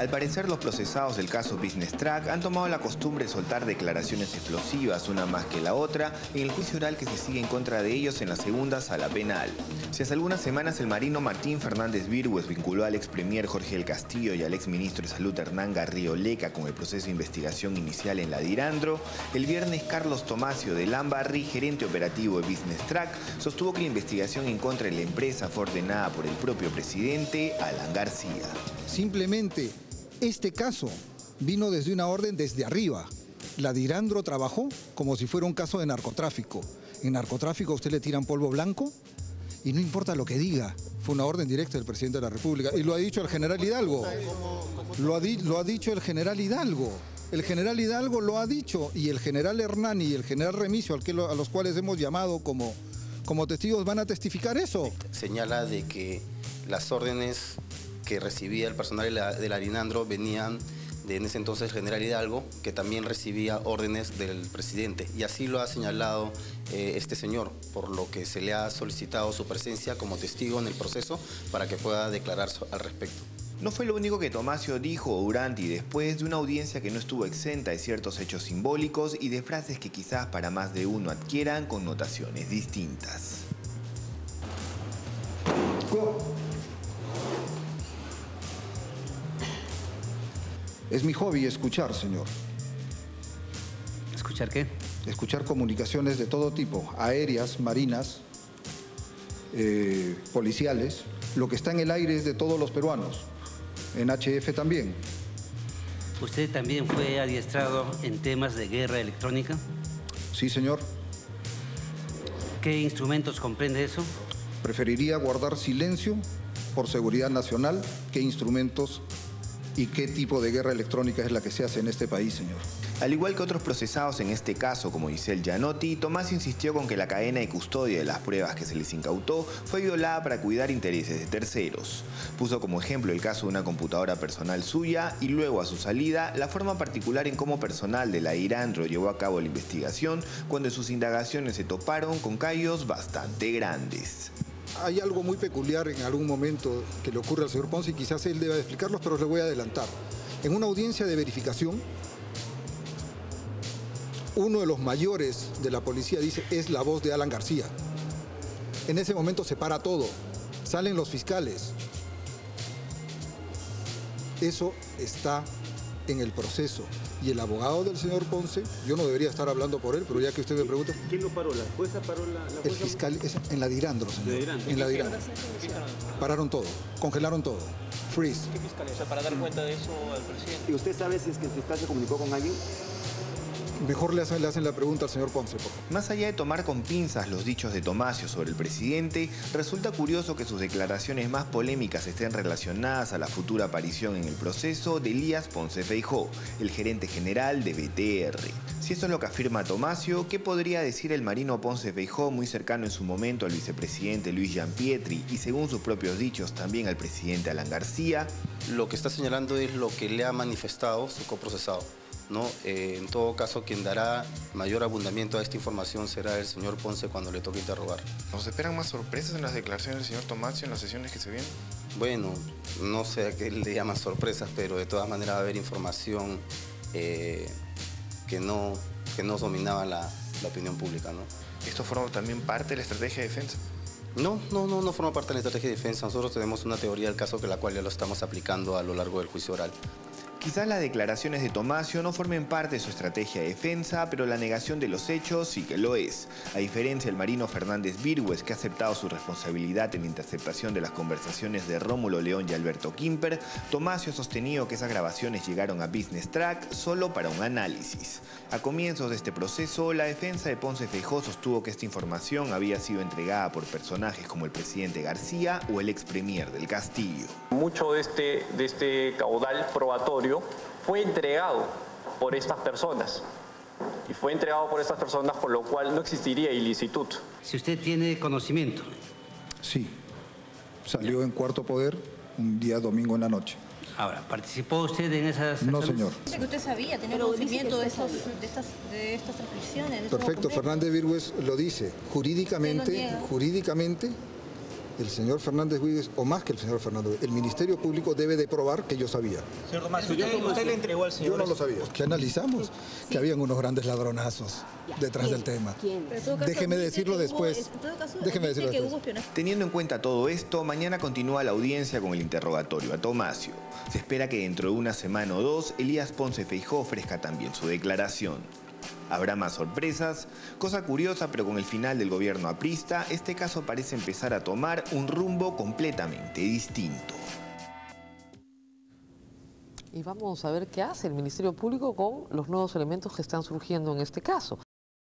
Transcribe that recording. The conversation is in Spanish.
Al parecer, los procesados del caso Business Track han tomado la costumbre de soltar declaraciones explosivas, una más que la otra, en el juicio oral que se sigue en contra de ellos en la segunda sala penal. Si hace algunas semanas el marino Martín Fernández Virgües vinculó al ex premier Jorge El Castillo y al ex ministro de Salud Hernán Garrido Leca con el proceso de investigación inicial en la Dirandro, el viernes Carlos Tomasio de Lambarri, gerente operativo de Business Track, sostuvo que la investigación en contra de la empresa fue ordenada por el propio presidente Alan García. Simplemente este caso vino desde una orden desde arriba. La Dirandro trabajó como si fuera un caso de narcotráfico. En narcotráfico a usted le tiran polvo blanco y no importa lo que diga. Fue una orden directa del presidente de la República. Y lo ha dicho el general Hidalgo. Lo ha, dicho el general Hidalgo. El general Hidalgo lo ha dicho y el general Hernani y el general Remicio, al que a los cuales hemos llamado como, como testigos, van a testificar eso. Señala de que las órdenes que recibía el personal de la, de Arinandro venían de en ese entonces el general Hidalgo, que también recibía órdenes del presidente. Y así lo ha señalado eh, este señor, por lo que se le ha solicitado su presencia como testigo en el proceso para que pueda declarar al respecto. No fue lo único que Tomasio dijo durante y después de una audiencia que no estuvo exenta de ciertos hechos simbólicos y de frases que quizás para más de uno adquieran connotaciones distintas. Es mi hobby escuchar, señor. ¿Escuchar qué? Escuchar comunicaciones de todo tipo, aéreas, marinas, eh, policiales. Lo que está en el aire es de todos los peruanos, en HF también. ¿Usted también fue adiestrado en temas de guerra electrónica? Sí, señor. ¿Qué instrumentos comprende eso? Preferiría guardar silencio por seguridad nacional que instrumentos y qué tipo de guerra electrónica es la que se hace en este país, señor. Al igual que otros procesados en este caso, como Giselle Gianotti, Tomás insistió con que la cadena de custodia de las pruebas que se les incautó fue violada para cuidar intereses de terceros. Puso como ejemplo el caso de una computadora personal suya y luego a su salida la forma particular en cómo personal de la Irandro llevó a cabo la investigación cuando sus indagaciones se toparon con callos bastante grandes hay algo muy peculiar en algún momento que le ocurre al señor Ponce y quizás él deba explicarlos, pero le voy a adelantar. En una audiencia de verificación, uno de los mayores de la policía dice, es la voz de Alan García. En ese momento se para todo, salen los fiscales. Eso está en el proceso. Y el abogado del señor Ponce, yo no debería estar hablando por él, pero ya que usted me pregunta... ¿Quién lo paró? ¿La jueza paró la, El fiscal, en la Dirandro, señor. En la Dirandro. Pararon todo, congelaron todo. Freeze. ¿Qué fiscal? O sea, para dar cuenta de eso al presidente. ¿Y usted sabe si es que el fiscal se comunicó con alguien? Mejor le hacen, le hacen la pregunta al señor Ponce, por Más allá de tomar con pinzas los dichos de Tomasio sobre el presidente, resulta curioso que sus declaraciones más polémicas estén relacionadas a la futura aparición en el proceso de Elías Ponce Feijó, el gerente general de BTR. Si esto es lo que afirma Tomasio, ¿qué podría decir el marino Ponce Feijó, muy cercano en su momento al vicepresidente Luis Pietri y según sus propios dichos también al presidente Alan García? Lo que está señalando es lo que le ha manifestado su coprocesado ¿no? Eh, en todo caso, quien dará mayor abundamiento a esta información será el señor Ponce cuando le toque interrogar. ¿Nos esperan más sorpresas en las declaraciones del señor Tomasio en las sesiones que se vienen? Bueno, no sé a qué le llaman sorpresas, pero de todas maneras va a haber información eh, que, no, que no dominaba la, la opinión pública. ¿no? ¿Esto forma también parte de la estrategia de defensa? No, no, no, no forma parte de la estrategia de defensa. Nosotros tenemos una teoría del caso que la cual ya lo estamos aplicando a lo largo del juicio oral. Quizás las declaraciones de Tomasio no formen parte de su estrategia de defensa, pero la negación de los hechos sí que lo es. A diferencia del marino Fernández Virgües, que ha aceptado su responsabilidad en la interceptación de las conversaciones de Rómulo León y Alberto Kimper, Tomasio ha sostenido que esas grabaciones llegaron a Business Track solo para un análisis. A comienzos de este proceso, la defensa de Ponce Feijó sostuvo que esta información había sido entregada por personajes como el presidente García o el ex premier del Castillo. Mucho de este, de este caudal probatorio fue entregado por estas personas. Y fue entregado por estas personas, por lo cual no existiría ilicitud. Si usted tiene conocimiento. Sí. Salió en cuarto poder un día domingo en la noche. Ahora, ¿participó usted en esas No, señor. Dice que usted sabía, tenía conocimiento de, estas, de estas transcripciones. Perfecto, Fernández Virgües lo dice. Jurídicamente, jurídicamente el señor Fernández Huíguez, o más que el señor Fernández, el Ministerio Público debe de probar que yo sabía. Señor Tomás, usted, usted le entregó al señor... Yo no lo sabía. Que analizamos que habían unos grandes ladronazos detrás del tema. Caso, Déjeme decirlo que hubo- después. en todo caso, Déjeme decirlo que después. hubo. Teniendo en cuenta todo esto, mañana continúa la audiencia con el interrogatorio a Tomasio. Se espera que dentro de una semana o dos, Elías Ponce Feijó ofrezca también su declaración. Habrá más sorpresas. Cosa curiosa, pero con el final del gobierno aprista, este caso parece empezar a tomar un rumbo completamente distinto. Y vamos a ver qué hace el Ministerio Público con los nuevos elementos que están surgiendo en este caso.